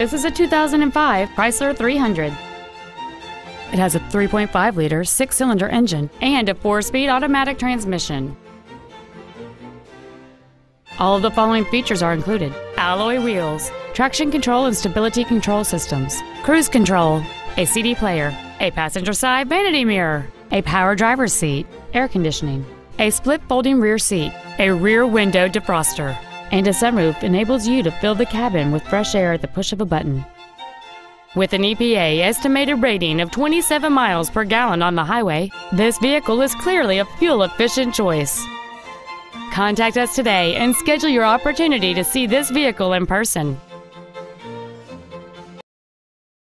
This is a 2005 Chrysler 300. It has a 3.5 liter six cylinder engine and a four speed automatic transmission. All of the following features are included alloy wheels, traction control and stability control systems, cruise control, a CD player, a passenger side vanity mirror, a power driver's seat, air conditioning, a split folding rear seat, a rear window defroster, and a sunroof enables you to fill the cabin with fresh air at the push of a button. With an EPA estimated rating of 27 miles per gallon on the highway, this vehicle is clearly a fuel efficient choice. Contact us today and schedule your opportunity to see this vehicle in person.